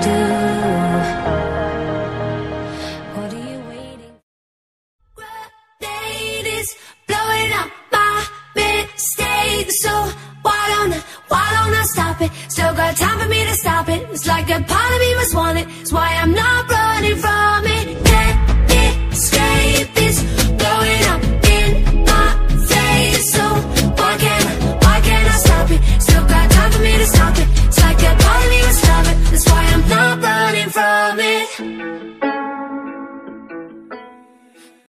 do.